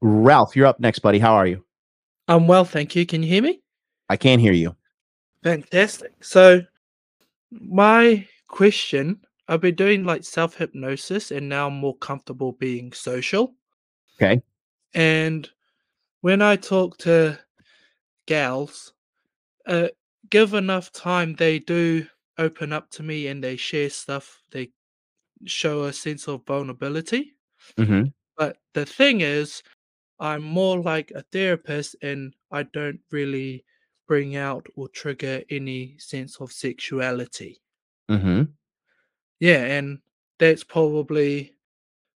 Ralph, you're up next, buddy. How are you? I'm well, thank you. Can you hear me? I can't hear you. Fantastic. So, my question I've been doing like self hypnosis and now I'm more comfortable being social. Okay. And when I talk to gals, uh, give enough time, they do open up to me and they share stuff. They show a sense of vulnerability. Mm-hmm. But the thing is, I'm more like a therapist and I don't really bring out or trigger any sense of sexuality. Mm-hmm. Yeah, and that's probably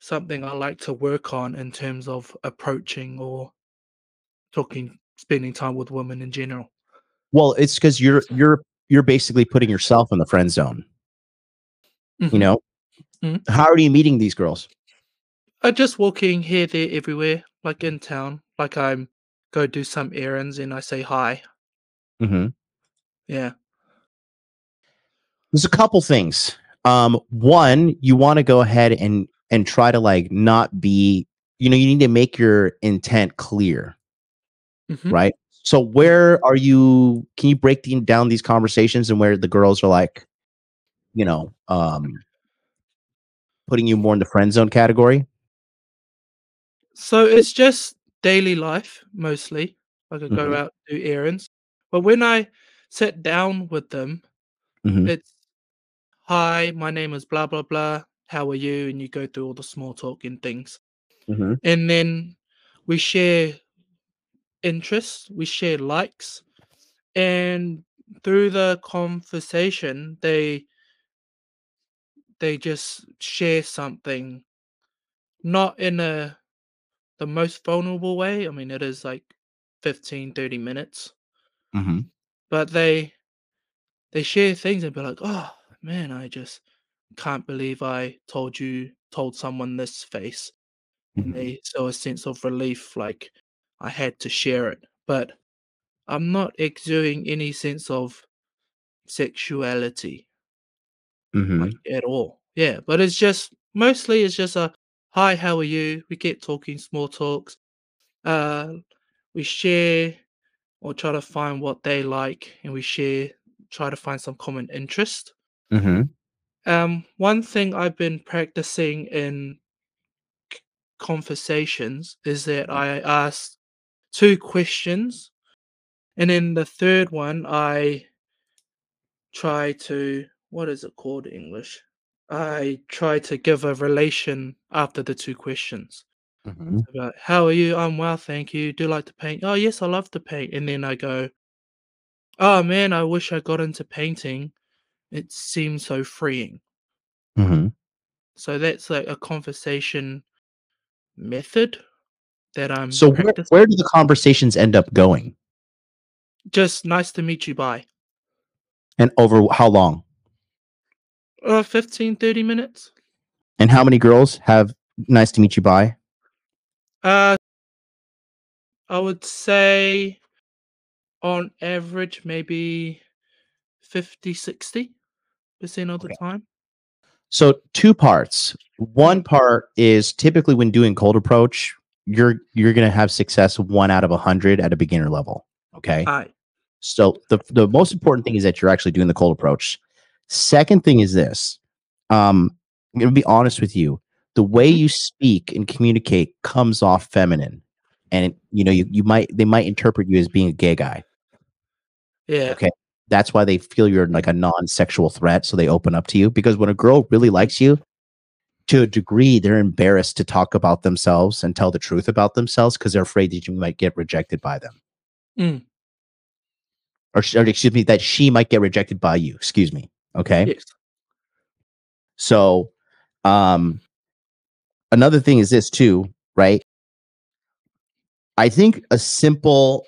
something I like to work on in terms of approaching or talking, spending time with women in general. Well, it's because you're you're you're basically putting yourself in the friend zone. You Mhm. know, Mhm. how are you meeting these girls? I just walking here, there, everywhere, like in town. Like I'm go do some errands and I say hi. Mm-hmm. Yeah. There's a couple things. Um, one, you want to go ahead and and try to like not be. You know, you need to make your intent clear, Mhm. right? So, where are you? Can you break the, down these conversations and where the girls are like, you know, um, putting you more in the friend zone category? So it's just daily life mostly. I could go Mhm. out do errands, but when I sit down with them, Mhm. it's hi, my name is blah blah blah. How are you? And you go through all the small talk and things, Mhm. and then we share interests, we share likes, and through the conversation, they they just share something, not in a the most vulnerable way. I mean, it is like 15, 30 minutes. Mhm. but they they share things and be like, "Oh man, I just can't believe I told you told someone this face," and Mhm. they show a sense of relief, like I had to share it. But I'm not exuding any sense of sexuality, Mhm. like at all. Yeah, but it's just mostly it's just a hi, how are you? We get talking small talks. Uh, we share or try to find what they like, and we share, try to find some common interest. Mhm. Um, one thing I've been practicing in c- conversations is that I ask two questions, and then the third one I try to what is it called in English? I try to give a relation after the two questions. Mhm. About how are you? I'm well, thank you. Do you like to paint? Oh yes, I love to paint. And then I go, Oh man, I wish I got into painting. It seems so freeing. Mhm. So that's like a conversation method that I'm So where where do the conversations end up going, Just nice to meet you Bye. and over how long? Uh 15, 30 minutes. And how many girls have nice to meet you by? Uh I would say on average maybe 50, 60 percent of the Okay. time. So two parts. One part is typically when doing cold approach, you're you're gonna have success one out of a hundred at a beginner level. Okay. Aye. So the the most important thing is that you're actually doing the cold approach. Second thing is this. Um, I'm gonna be honest with you. The way Mhm. you speak and communicate comes off feminine, and you know you you might they might interpret you as being a gay guy. Yeah. Okay. That's why they feel you're like a non-sexual threat, so they open up to you. Because when a girl really likes you, to a degree, they're embarrassed to talk about themselves and tell the truth about themselves because they're afraid that you might get rejected by them. Mm. or, or excuse me, that she might get rejected by you. Excuse me. Okay. Yes. So, um, another thing is this too, right? I think a simple.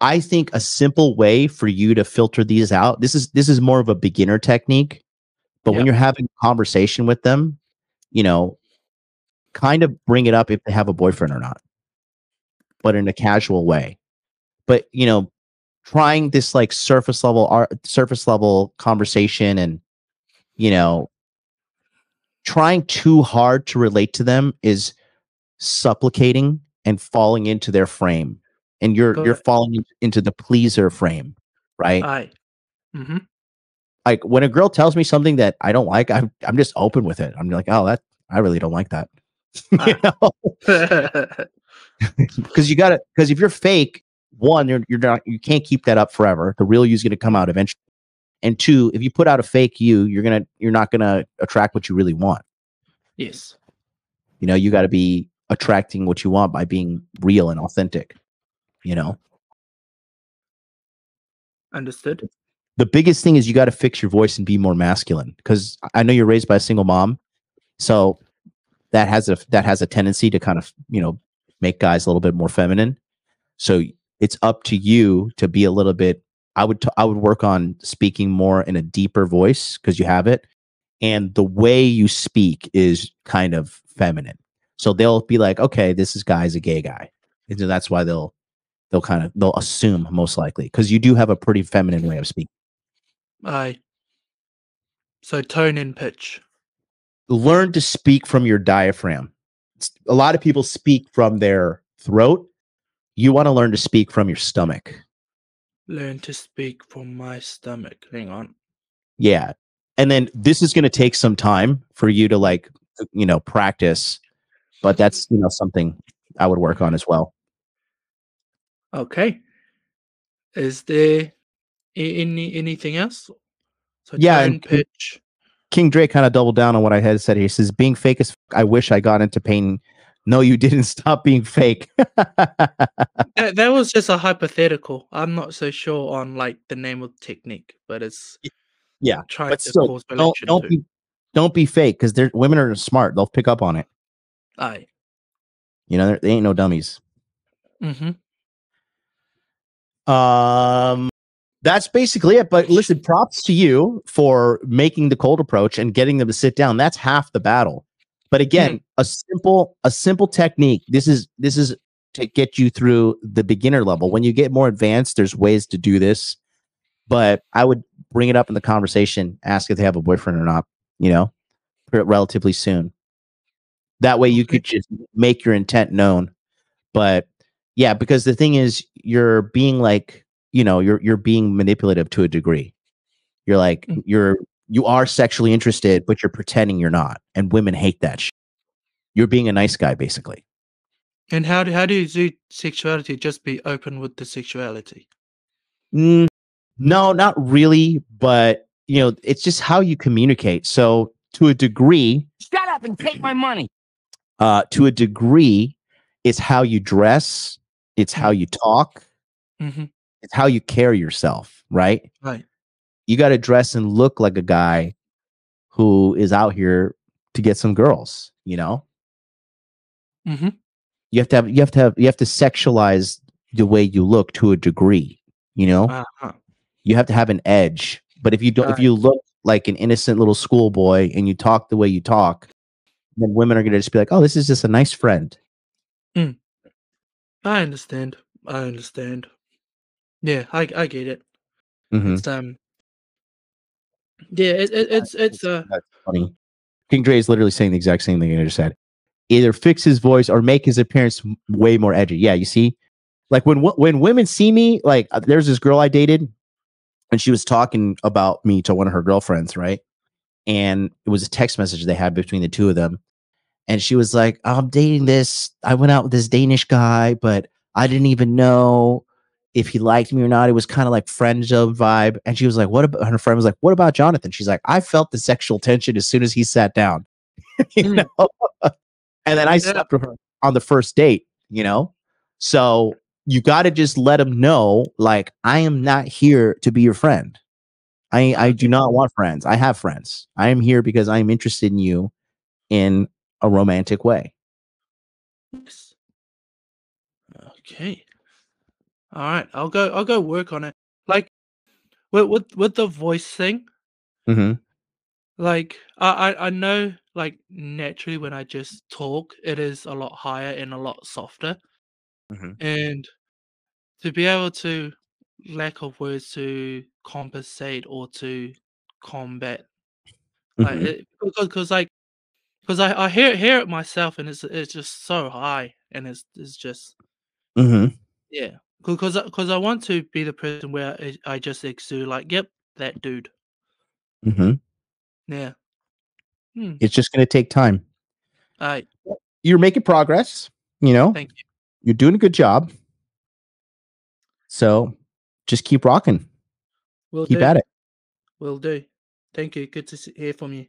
I think a simple way for you to filter these out. This is this is more of a beginner technique, but when you're having a conversation with them, you know, kind of bring it up if they have a boyfriend or not, but in a casual way. But you know, trying this like surface level art, surface level conversation, and you know, trying too hard to relate to them is supplicating and falling into their frame and you're you're Correct. falling into the pleaser frame right Aye. Mm-hmm. like when a girl tells me something that i don't like i'm, I'm just open with it i'm like oh that i really don't like that you know because you gotta because if you're fake one you're, you're not you can't keep that up forever. The real you's gonna come out eventually. And two if you put out a fake you you're gonna you're not gonna attract what you really want. Yes. you know you got to be attracting what you want by being real and authentic you know? Understood. the biggest thing is you got to fix your voice and be more masculine because i know you're raised by a single mom so that has a that has a tendency to kind of you know make guys a little bit more feminine. So it's up to you to be a little bit i would t- i would work on speaking more in a deeper voice because you have it and the way you speak is kind of feminine so they'll be like okay this is guy's a gay guy and so that's why they'll they'll kind of they'll assume most likely because you do have a pretty feminine way of speaking Aye. So tone and pitch. learn to speak from your diaphragm. A lot of people speak from their throat. You want to learn to speak from your stomach. Learn to speak from my stomach. Hang on. Yeah. And then this is going to take some time for you to like, uh, you know, practice, but that's, you know, something I would work on as well. Okay. Is there any anything else? So Yeah, and- pitch. King Drake kind of doubled down on what I had said. He says, being fake as f- I wish I got into pain. No, you didn't stop being fake. That, that was just a hypothetical. I'm not so sure on like the name of the technique, but it's yeah, trying but to still, cause don't, don't be, don't be fake because they're women are smart. They'll pick up on it. Aye. You know, they ain't no dummies. Mm-hmm. Um, that's basically it. But listen, props to you for making the cold approach and getting them to sit down. That's half the battle. But again, a simple a simple technique. This is this is to get you through the beginner level. When you get more advanced, there's ways to do this. But I would bring it up in the conversation, ask if they have a boyfriend or not. You know, relatively soon. That way, you could just make your intent known. But yeah, because the thing is, you're being like, you know, you're you're being manipulative to a degree. You're like Mm. you're you are sexually interested, but you're pretending you're not, and women hate that. Shit. You're being a nice guy, basically. And how do how do you do sexuality? Just be open with the sexuality. Mm, no, not really, but you know, it's just how you communicate. So, to a degree, Shut up and take my money. uh, to a degree, it's how you dress, it's how you talk, Mm-hmm. it's how you carry yourself, right? Right. You got to dress and look like a guy who is out here to get some girls. You know, Mm-hmm. you have to have you have to have you have to sexualize the way you look to a degree. You know, Uh-huh. you have to have an edge. But if you don't, if you look like an innocent little schoolboy and you talk the way you talk, then women are going to just be like, "Oh, this is just a nice friend." I understand. I understand. Yeah, I I get it. Mhm. It's um. Yeah, it, it, it's it's uh That's funny. King Dre is literally saying the exact same thing I just said. Either fix his voice or make his appearance way more edgy. Yeah, you see, like when when women see me, like uh, there's this girl I dated, and she was talking about me to one of her girlfriends, right? And it was a text message they had between the two of them, and she was like, "I'm dating this. I went out with this Danish guy, but I didn't even know." If he liked me or not, it was kind of like friend zone vibe. And she was like, "What about?" Her friend was like, "What about Jonathan?" She's like, "I felt the sexual tension as soon as he sat down." you Mm. know? and then I slept with her on the first date, you know? So you got to just let them know, like, I am not here to be your friend. I, I do not want friends. I have friends. I am here because I am interested in you in a romantic way. Yes. Okay. All right, I'll go. I'll go work on it. Like with with with the voice thing. Mm-hmm. Like I I, I know like naturally when I just talk, it is a lot higher and a lot softer, Mhm. and to be able to lack of words to compensate or to combat like Mhm. it, because, because like 'Cause I I hear hear it myself, and it's it's just so high, and it's it's just mm-hmm. Yeah, because 'cause I want to be the person where I I just exude like, "Yep, that dude." Mhm. Yeah. Hmm. It's just gonna take time. Aight. You're making progress, you know? Thank you. You're doing a good job. So, just keep rocking. We'll Keep do. at it. We'll do. Thank you. Good to hear from you.